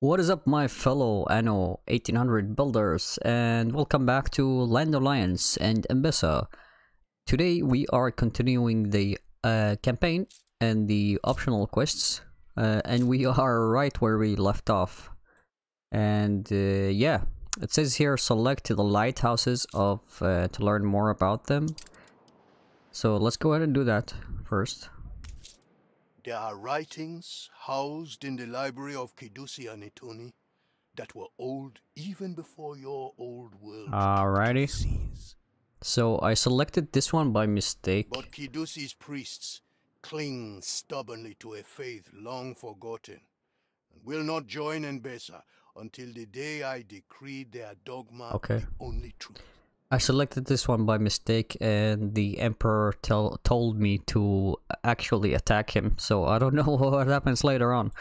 What is up my fellow Anno 1800 builders and welcome back to Land of Lions and Enbesa. Today we are continuing the uh, campaign and the optional quests uh, and we are right where we left off. And uh, yeah, it says here select the lighthouses of uh, to learn more about them. So let's go ahead and do that first. There are writings housed in the library of Kidusi and Etoni that were old even before your old world Alrighty. seas. So I selected this one by mistake. But Kidusi's priests cling stubbornly to a faith long forgotten and will not join Enbesa until the day I decree their dogma Okay. the only truth. I selected this one by mistake and the emperor tell told me to actually attack him, so I don't know what happens later on.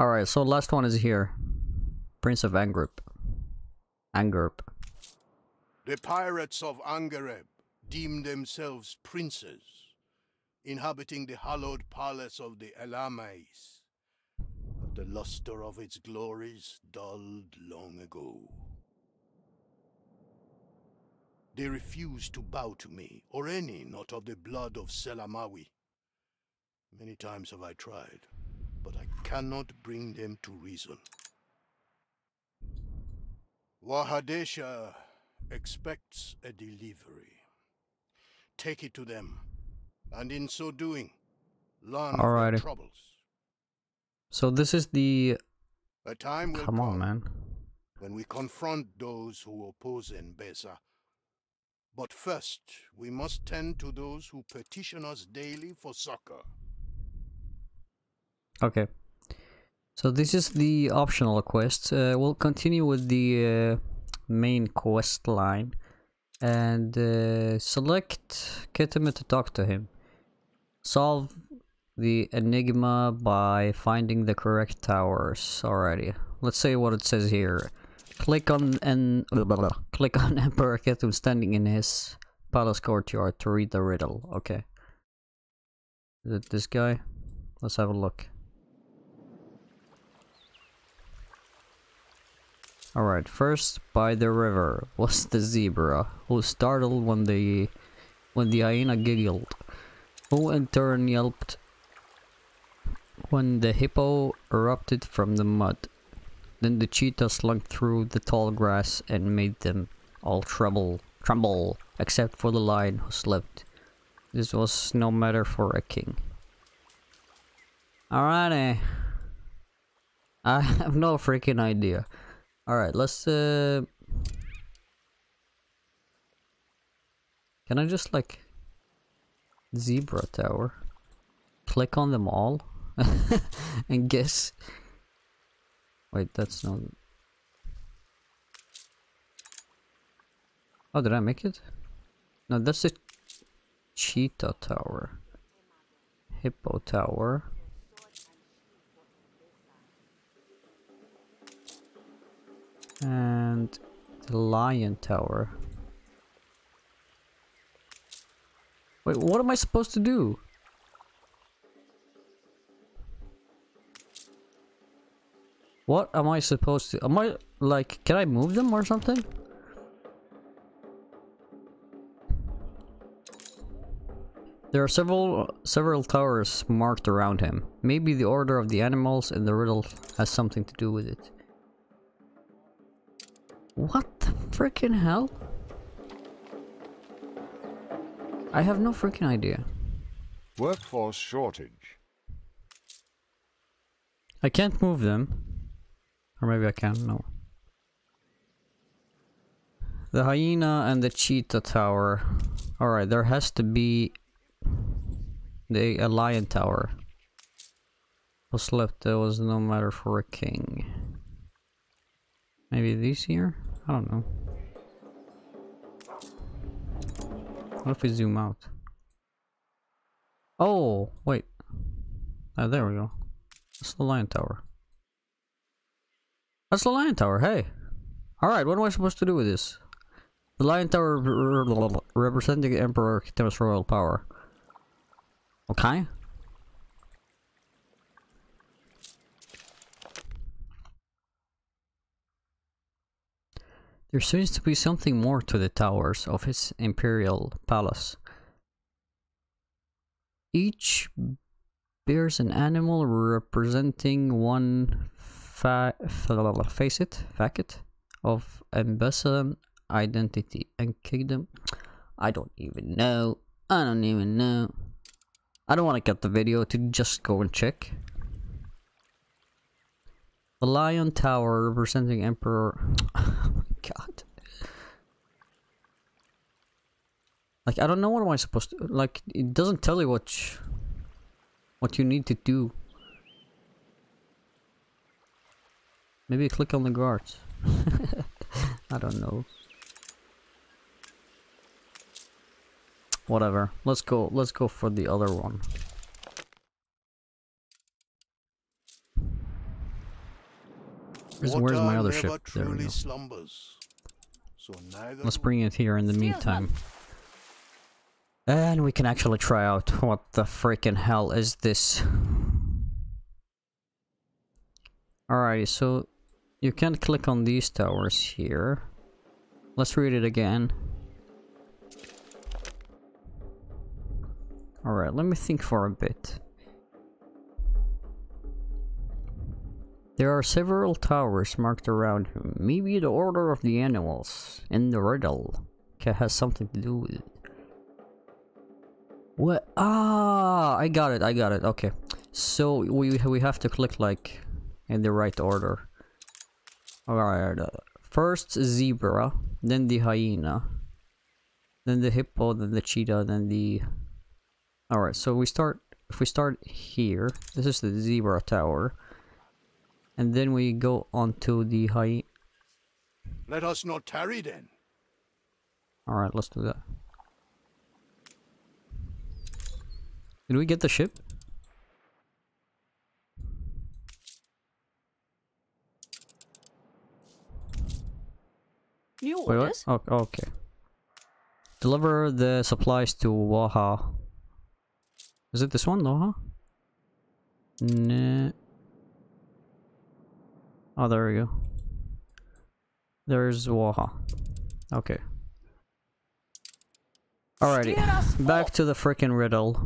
Alright, so last one is here. Prince of Angrup. Angrup. The pirates of Angereb deem themselves princes, inhabiting the hallowed palace of the Elamais. The luster of its glories dulled long ago. They refuse to bow to me, or any not of the blood of Selamawi. Many times have I tried, but I cannot bring them to reason. Wahadesha expects a delivery. Take it to them, and in so doing, learn of their Alrighty. troubles. So this is the A time will come on man. when we confront those who oppose Enbesa. But first, we must tend to those who petition us daily for succor. Okay. So this is the optional quest. Uh, we'll continue with the uh, main quest line and uh, select Ketema to talk to him. Solve the enigma by finding the correct towers. Alrighty. Let's see what it says here. Click on and click on Emperor Ketema standing in his palace courtyard to read the riddle. Okay. Is it this guy? Let's have a look. Alright, first by the river was the zebra, who startled when the when the hyena giggled, who in turn yelped when the hippo erupted from the mud. Then the cheetah slunk through the tall grass and made them all tremble, tremble, except for the lion who slept. This was no matter for a king. Alrighty. I have no freaking idea. Alright, let's uh Can I just like zebra tower? Click on them all and guess Wait, that's not Oh did I make it? No, that's a cheetah tower. Hippo tower. And the lion tower. Wait, what am I supposed to do? What am I supposed to... Am I, like, can I move them or something? There are several several towers marked around him. Maybe the order of the animals in the riddle has something to do with it. What the freaking hell? I have no freaking idea. Workforce shortage. I can't move them. Or maybe I can, no. The hyena and the cheetah tower. Alright, there has to be the a lion tower. Was left there was no matter for a king. Maybe these here? I don't know. What if we zoom out? Oh, wait. Ah, there we go. It's the lion tower. That's the lion tower, hey. Alright, what am I supposed to do with this? The lion tower representing Emperor Kitemus royal power. Okay. There seems to be something more to the towers of his imperial palace. Each bears an animal representing one fa facet, facet of Ambassador identity and kingdom. I don't even know. I don't even know. I don't want to cut the video to just go and check. The Lion Tower representing Emperor. oh my god. Like I don't know what am I supposed to like. It doesn't tell you what what you need to do. Maybe click on the guards. I don't know. Whatever. Let's go. Let's go for the other one. Where's, where's my other ship? There we go. slumbers. So Let's bring it here in the meantime. And we can actually try out what the freaking hell is this. Alrighty, so you can't click on these towers here. Let's read it again. Alright, let me think for a bit. There are several towers marked around him. Maybe the order of the animals in the riddle has something to do with it. What? Ah, I got it. I got it. Okay, so we we have to click like in the right order. Alright, first zebra, then the hyena, then the hippo, then the cheetah, then the. Alright, so we start. If we start here, this is the zebra tower, and then we go onto the hyena. Let us not tarry then. Alright, let's do that. Did we get the ship? New Wait, orders? Oh, oh, okay. Deliver the supplies to Waha. Is it this one, Waha? Nah. Oh, there we go. There's Waha. Okay. Alrighty, back to the freaking riddle.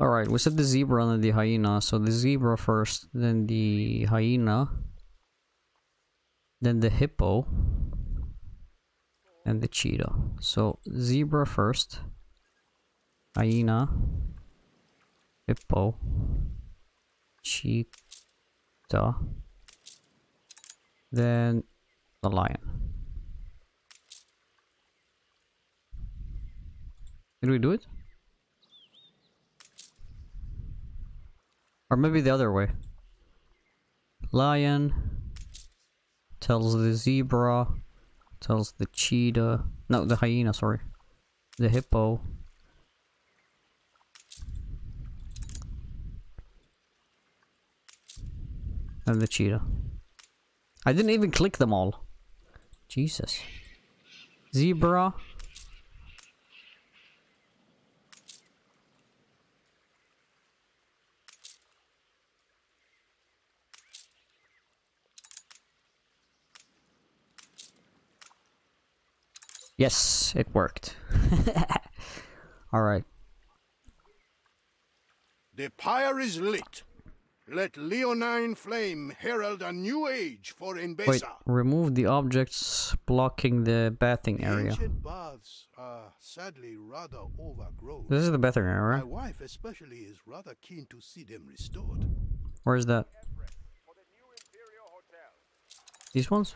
Alright, we said the zebra and then the hyena. So the zebra first, then the hyena, then the hippo, and the cheetah. So zebra first, hyena, hippo, cheetah, then the lion. Did we do it? Or maybe the other way. Lion tells the zebra, tells the cheetah, no, the hyena, sorry. The hippo. And the cheetah. I didn't even click them all. Jesus. Zebra. Yes, it worked. Alright. The pyre is lit. Let leonine flame herald a new age for Wait, remove the objects blocking the bathing The area. baths are sadly rather overgrown. This is the bathing area, My wife especially is rather keen to see them restored. Where is that? These ones?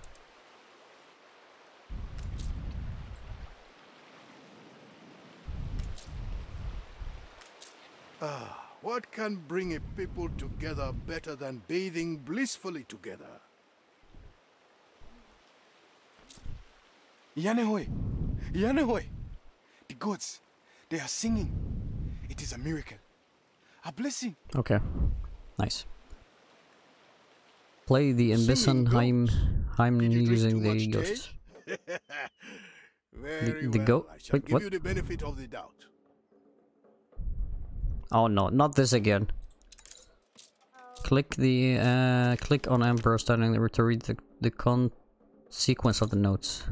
Ah, what can bring a people together better than bathing blissfully together? Yanehoi! Yanehoi! The gods, they are singing. It is a miracle. A blessing. Okay. Nice. Play the Singing Ambisson Heim goats. Heim Did you drink using the much ghosts. tea? Very the well. goat- I shall wait, give what? you the benefit of the doubt. Oh no, not this again. click the uh, click on Emperor starting there to read the the con sequence of the notes.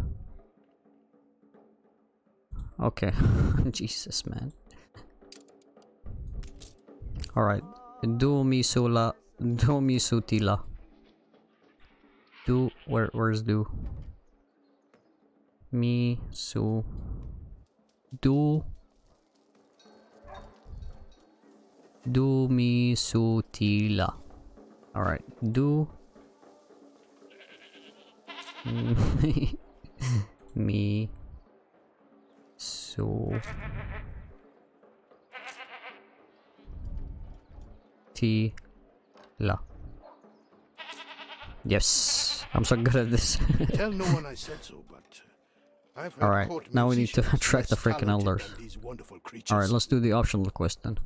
Okay, Jesus man. All right, do mi sula, do mi sutila. Do where where's do? Mi su. Do. Do mi sutila. All right, do. mi su ti la. Yes, I'm so good at this. Tell no one I said so, but uh, I've Alright, now we need to track the freaking elders. than these wonderful creatures. All right, let's do the optional quest then.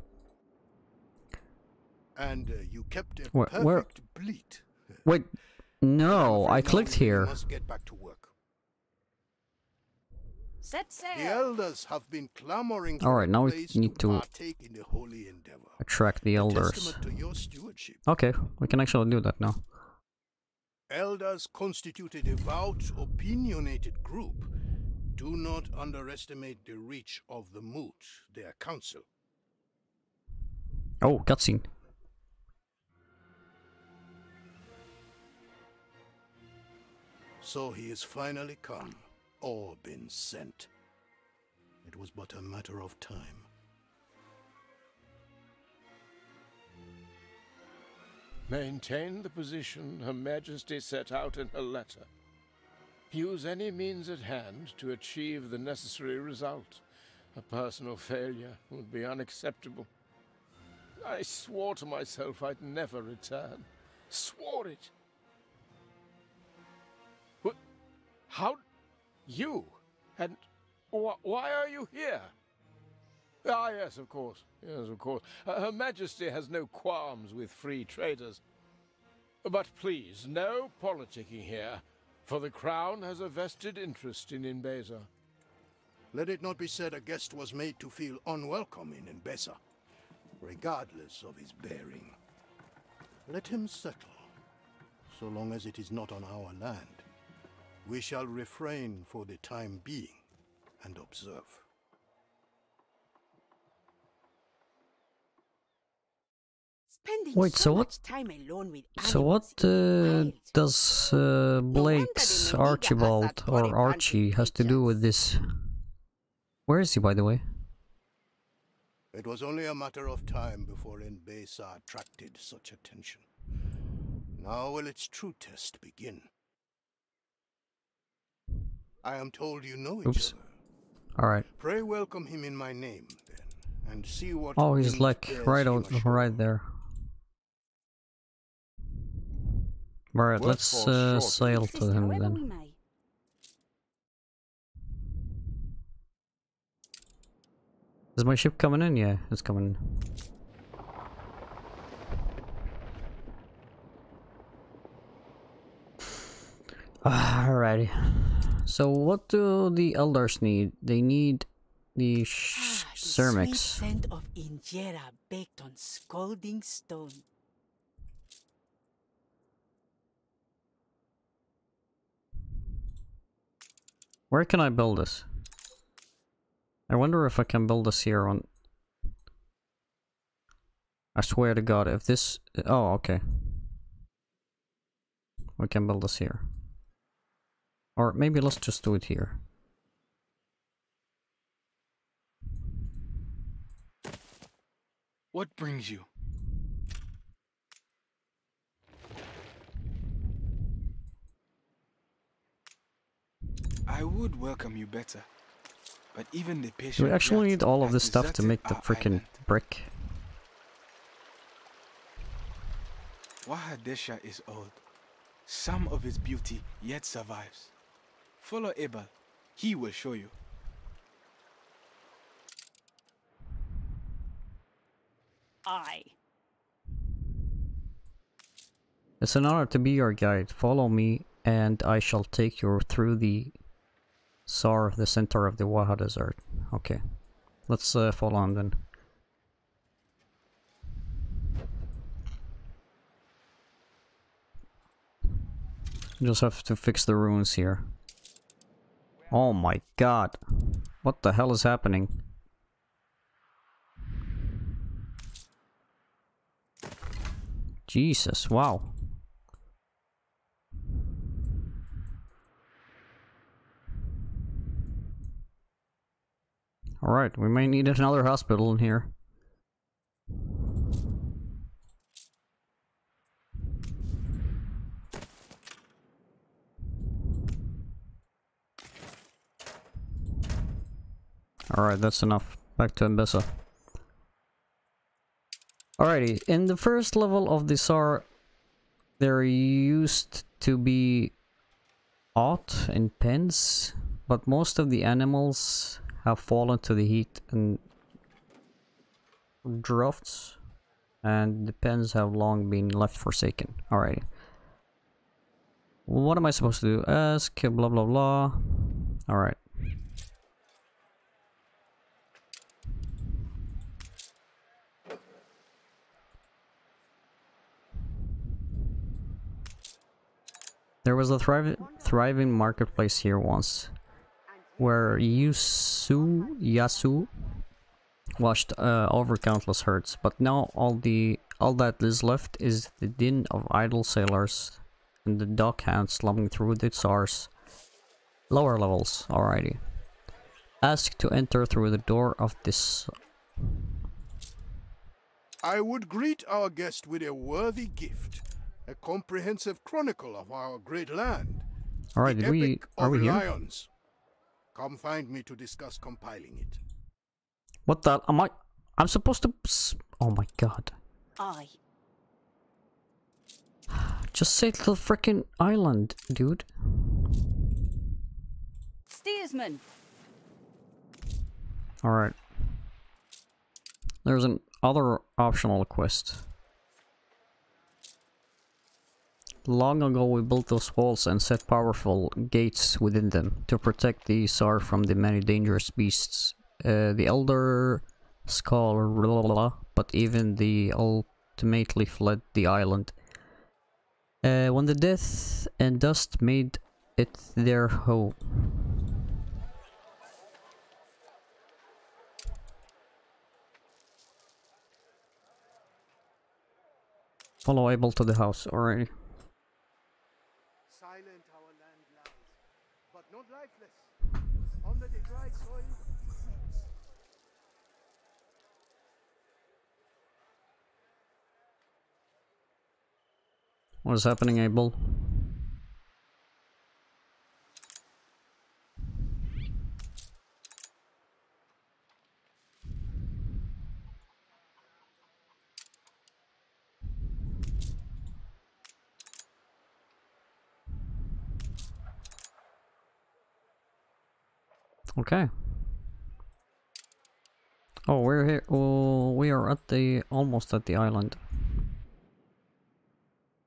And uh, you kept a Where- perfect where- bleat. Wait, no, I'm I afraid now clicked here. Must get back to work. Set The elders have been clamoring All right, now we need to- partake in the holy endeavor. Attract the elders. to your stewardship. Okay, we can actually do that now. Elders constitute a devout, opinionated group. Do not underestimate the reach of the moot, their council. Oh, cutscene. So he is finally come, or been sent. It was but a matter of time. Maintain the position Her Majesty set out in her letter. Use any means at hand to achieve the necessary result. A personal failure would be unacceptable. I swore to myself I'd never return. Swore it. How? You? And wh- why are you here? Ah, yes, of course. Yes, of course. Uh, Her Majesty has no qualms with free traders. But please, no politicking here, for the Crown has a vested interest in Enbesa. Let it not be said a guest was made to feel unwelcome in Enbesa, regardless of his bearing. Let him settle, so long as it is not on our land. We shall refrain for the time being and observe. Spending Wait, so, so what- much time alone with So animals what is uh, does uh, Blake's the Archibald or Archie has to do with this? Where is he, by the way? It was only a matter of time before Enbesa attracted such attention. Now will its true test begin. I am told you know each Oops. other. All right. Pray welcome him in my name, then, and see what. Oh, he's like right him out, right there. All right, let's uh, shortage. sail to him then. Is my ship coming in? Yeah, it's coming in. Alrighty. So what do the elders need? They need the Ah, the cermix. scent of injera baked on scalding stone. Where can I build this? I wonder if I can build this here on... I swear to god, if this... Oh, okay. We can build this here. Or maybe let's just do it here. What brings you? I would welcome you better, but even the Do patient. we actually need all of this stuff to make the freaking brick? Wahadesha is old. Some of its beauty yet survives. Follow Abel. He will show you. I. It's an honor to be your guide. Follow me, and I shall take you through the Sar, the center of the Waha Desert. Okay. Let's uh, follow on then. Just have to fix the ruins here. Oh my god. What the hell is happening? Jesus, wow. Alright, we may need another hospital in here. Alright, that's enough. Back to Enbesa. Alrighty, in the first level of the SAR, there used to be aught in pens, but most of the animals have fallen to the heat and drafts, and the pens have long been left forsaken. Alrighty. What am I supposed to do? Ask, blah blah blah. Alright. There was a thriv thriving marketplace here once, where Yusu Yasu watched uh, over countless herds, but now all the all that is left is the din of idle sailors and the dock hands slumming through the Tsar's lower levels. Alrighty. Ask to enter through the door of this. I would greet our guest with a worthy gift. A comprehensive chronicle of our great land. Alright, the did we are of we here? Lions. Come find me to discuss compiling it. What the am I? I'm supposed to. s- Oh my god! I. Just say the freaking island, dude. Steersman. Alright. There's an other optional quest. Long ago we built those walls and set powerful gates within them to protect the Tsar from the many dangerous beasts. Uh, the Elder Skull, but even the ultimately fled the island. Uh, when the death and dust made it their home. Follow Abel to the house already. Silent our land lies, but not lifeless. Under the dry soil, What is happening, Abel? Okay. Oh, we're here. Oh, we are at the almost at the island.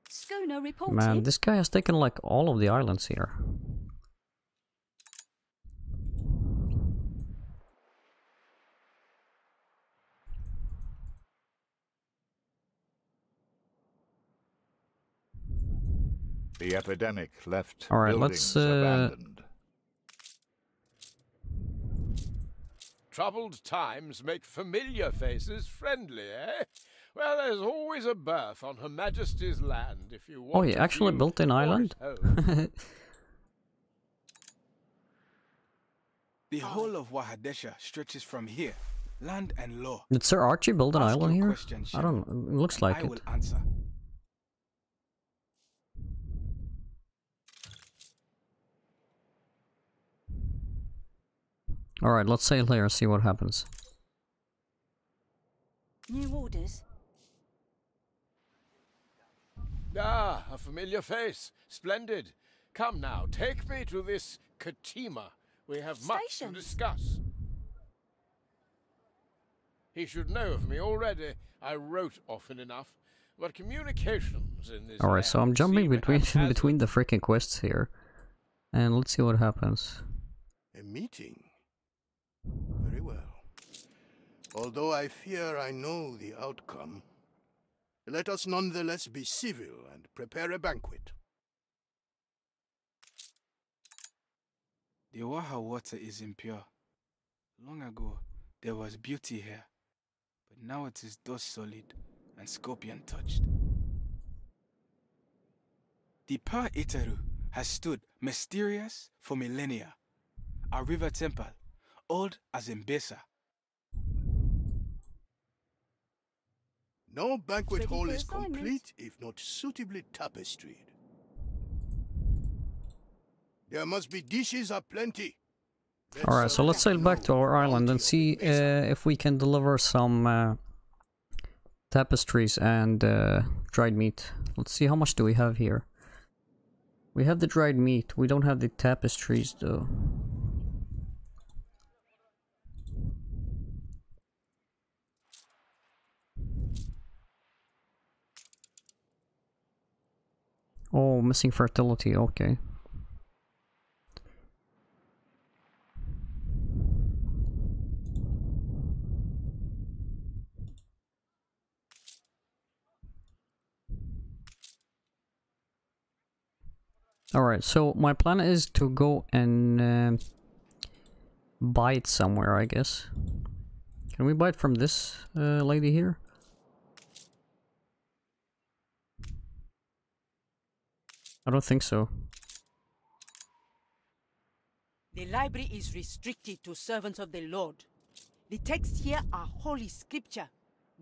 Schooner reported. Man, this guy has taken like all of the islands here. The epidemic left All right, let's, uh, abandoned. Troubled times make familiar faces friendly, eh? Well, there's always a berth on Her Majesty's land if you want. Oh, he actually feel built an island? The whole of Wahadesha stretches from here, land and law. Did Sir Archie build an Ask island here? question, I don't know. It looks like I it. will answer. Alright, let's sail here and see what happens. New orders. Ah, a familiar face. Splendid. Come now, take me to this Ketema. We have much to Stations. discuss. He should know of me already. I wrote often enough. But communications in this Alright, so I'm jumping between between the freaking quests here. And let's see what happens. a meeting. Very well. Although I fear I know the outcome, let us nonetheless be civil and prepare a banquet. The Waha water is impure. Long ago, there was beauty here, but now it is dust solid and scorpion touched. The Pa Itaru has stood mysterious for millennia. A river temple, old as Enbesa. No banquet Ready hall is complete if not suitably tapestried. There must be dishes aplenty. Alright, so let's sail back to our island and see of the Mesa. uh, if we can deliver some uh, tapestries and uh, dried meat. Let's see how much do we have here. We have the dried meat, we don't have the tapestries though. Oh, missing fertility, okay. Alright, so my plan is to go and um buy it somewhere, I guess. Can we buy it from this uh, lady here? I don't think so. The library is restricted to servants of the Lord. The texts here are holy scripture,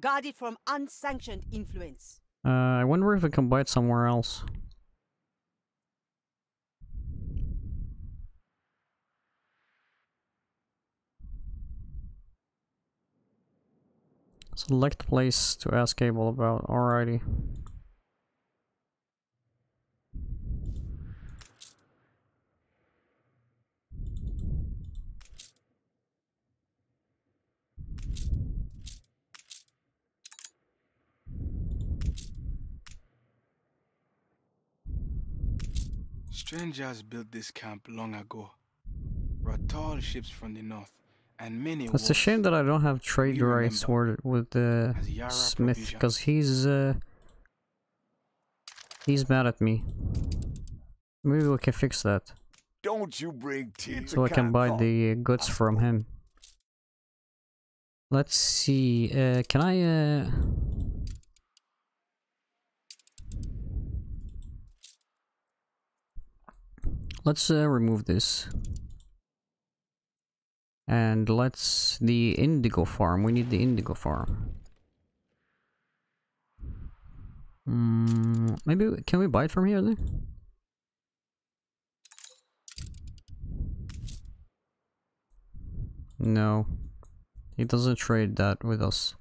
guarded from unsanctioned influence. Uh, I wonder if I can buy it somewhere else. Select place to ask Abel about. Alrighty. Strangers built this camp long ago. Brought tall ships from the north, and many It's a shame that I don't have trade You rights with the uh, Smith because he's uh, he's mad at me. Maybe we can fix that Don't you bring tears. so I can buy the uh, goods from him. Let's see. Uh, can I? Let's uh, remove this. And let's the indigo farm. We need the indigo farm. Mm, maybe can we buy it from here then? No. He doesn't trade that with us.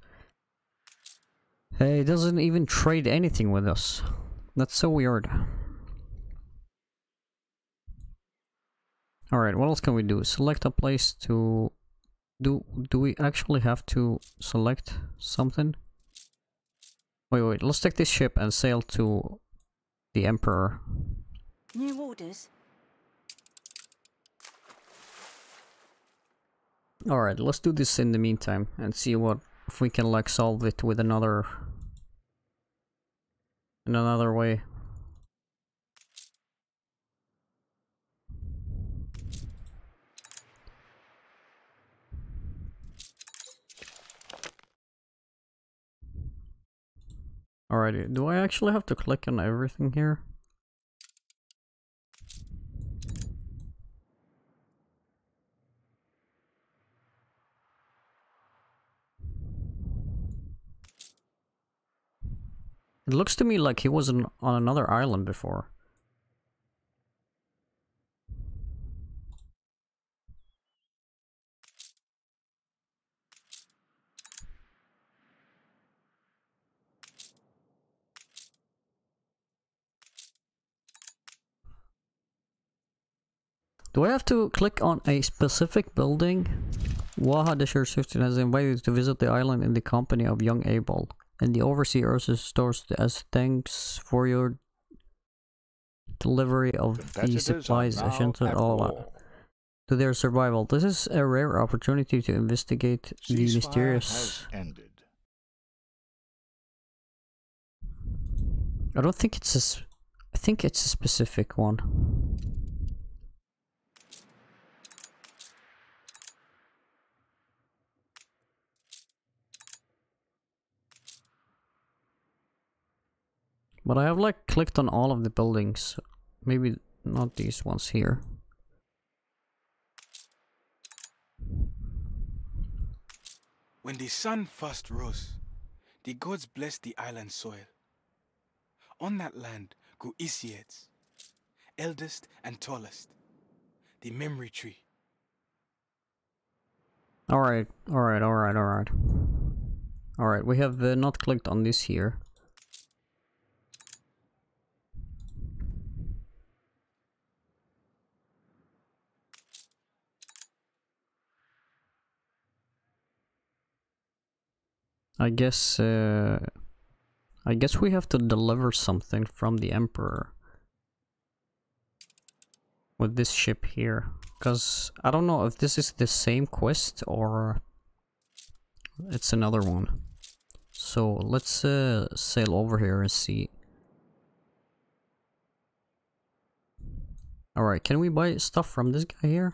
Hey, he doesn't even trade anything with us. That's so weird. Alright, what else can we do? Select a place to... Do, do we actually have to select something? Wait, wait, let's take this ship and sail to the Emperor. New orders? Alright, let's do this in the meantime and see what if we can like solve it with another in another way. Alrighty, do I actually have to click on everything here? It looks to me like he was on, on another island before. Do I have to click on a specific building? Waha Desher Sifton has invited to visit the island in the company of young Abel, and the overseer stores as thanks for your delivery of the are supplies now essential at all war. to their survival. This is a rare opportunity to investigate the mysterious. ended. I don't think it's a. I think it's a specific one. But I have like clicked on all of the buildings. Maybe not these ones here. When the sun first rose, the gods blessed the island soil. On that land grew Isiads, eldest and tallest, the memory tree. Alright, alright, alright, alright. Alright, we have uh, not clicked on this here. I guess, uh, I guess we have to deliver something from the Emperor. With this ship here. Because I don't know if this is the same quest or it's another one. So let's uh, sail over here and see. Alright, can we buy stuff from this guy here?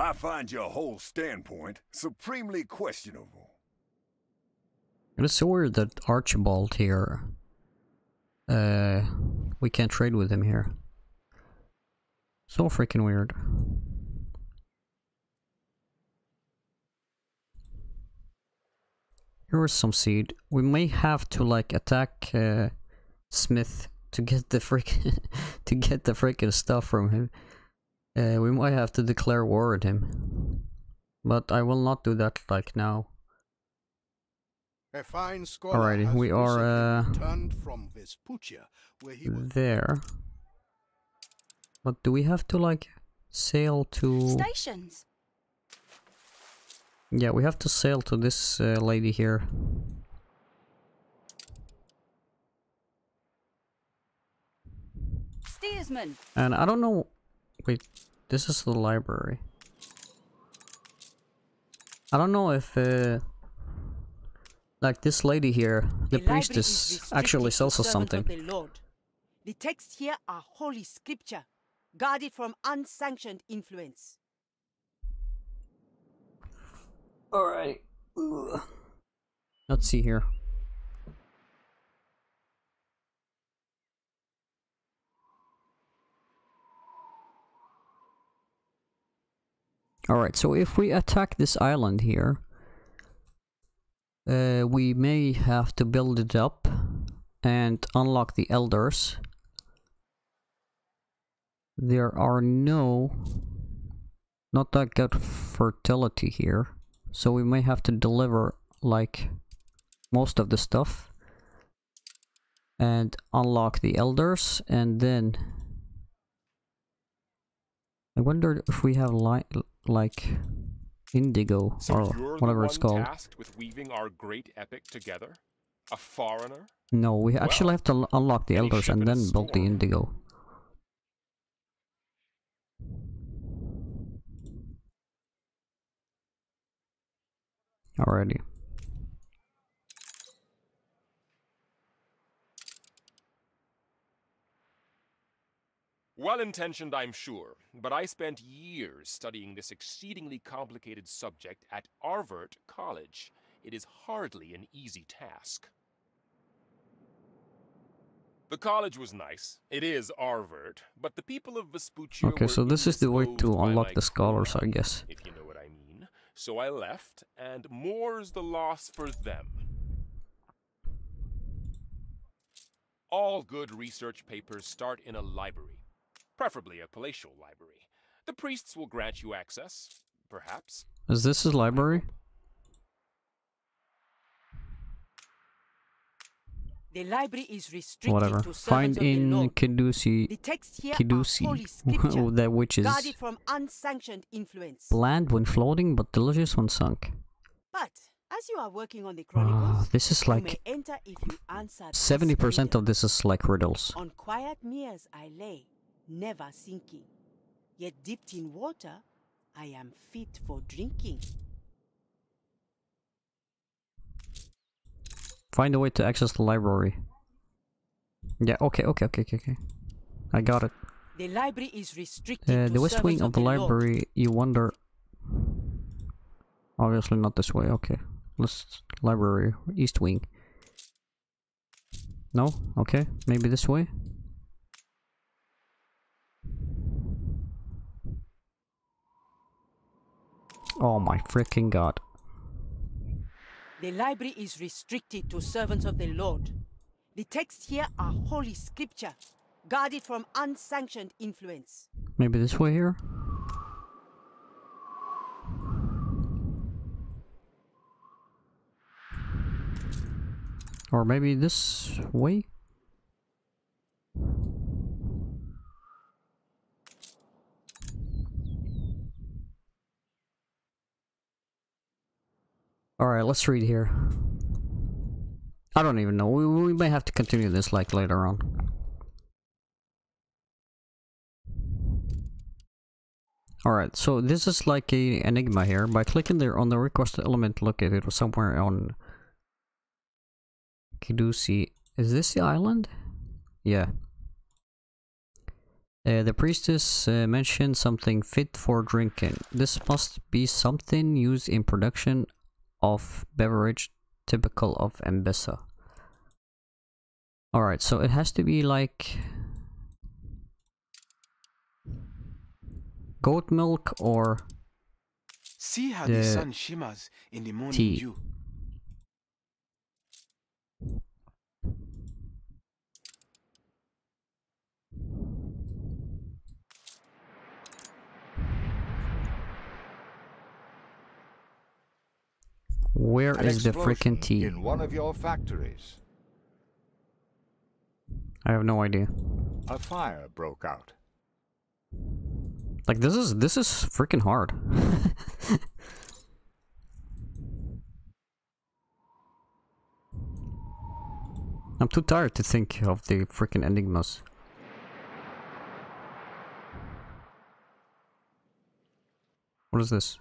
I find your whole standpoint supremely questionable. It is so weird that Archibald here. Uh, we can't trade with him here. So freaking weird. Here is some seed. We may have to like attack uh, Smith to get the frick to get the freaking stuff from him. Uh, we might have to declare war at him. But I will not do that like now. A fine scholar Alrighty, we are, uh, recently from Vespuccia, where he there. But do we have to like sail to? Stations. Yeah, we have to sail to this uh, lady here. Steersman. And I don't know. Wait, this is the library. I don't know if, uh, like this lady here, the, library is priestess, actually to sells us something. The, Lord. the texts here are holy scripture, guarded from unsanctioned influence. Alright. Let's see here. Alright, so if we attack this island here, uh, we may have to build it up and unlock the elders. There are no, not that good fertility here, so we may have to deliver like most of the stuff and unlock the elders and then I wonder if we have like indigo So or whatever it's called. with weaving our great epic together? A foreigner? No, we actually have to unlock the elders and then build the indigo. Alrighty. Well intentioned, I'm sure, but I spent years studying this exceedingly complicated subject at Arvert College. It is hardly an easy task. The college was nice. It is Arvert, but the people of Vespuccia Okay, so this is the way to unlock the scholars, I guess. If you know what I mean. So I left, and more's the loss for them. All good research papers start in a library, preferably a palatial library. The priests will grant you access, perhaps. Is this his library? The library is restricted Whatever. to servants Find of the in Lord. Kidusi, The texts here Kidusi, are holy that which is guarded from unsanctioned influence. bland when floating but delicious when sunk. But as you are working on the Ah, chronicles, this is you like may enter if you answer seventy percent of this is like riddles. On quiet meres I lay, never sinking. Yet dipped in water, I am fit for drinking. Find a way to access the library. Yeah. Okay. Okay. Okay. Okay. Okay. I got it. The library is restricted Uh, the west wing servants of the Lord. library, you wonder... Obviously not this way, okay. Let's... Library, east wing. No? Okay, maybe this way? Oh my freaking god. The library is restricted to servants of the Lord. The texts here are holy scripture, guarded from unsanctioned influence. Maybe this way here? Or maybe this way? Alright, let's read here. I don't even know. We, we may have to continue this like later on. Alright, so this is like a enigma here. By clicking there on the requested element located somewhere on Kidusi. Is this the island? Yeah. Uh, the priestess uh, mentioned something fit for drinking. This must be something used in production of beverage typical of Enbesa. Alright, so it has to be like goat milk or See how The the sun shimmers in the morning tea. dew. Where An is the freaking tea? In one of your factories, I have no idea. a fire broke out. Like this is this is freaking hard. I'm too tired to think of the freaking enigmas. What is this?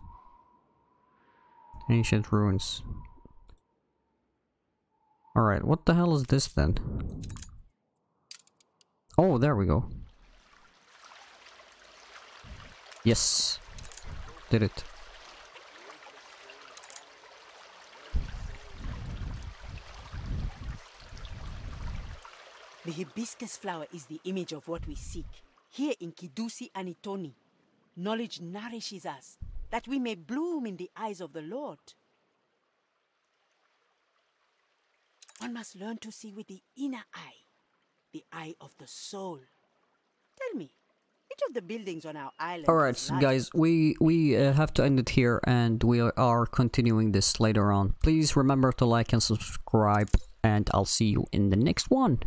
Ancient ruins. Alright, what the hell is this then? Oh, there we go. Yes. Did it. The hibiscus flower is the image of what we seek. Here in Kidusi and Itoni, knowledge nourishes us that we may bloom in the eyes of the Lord. One must learn to see with the inner eye, the eye of the soul. Tell me, which of the buildings on our island? All right, so guys, we we uh, have to end it here, and we are continuing this later on. Please remember to like and subscribe, and I'll see you in the next one.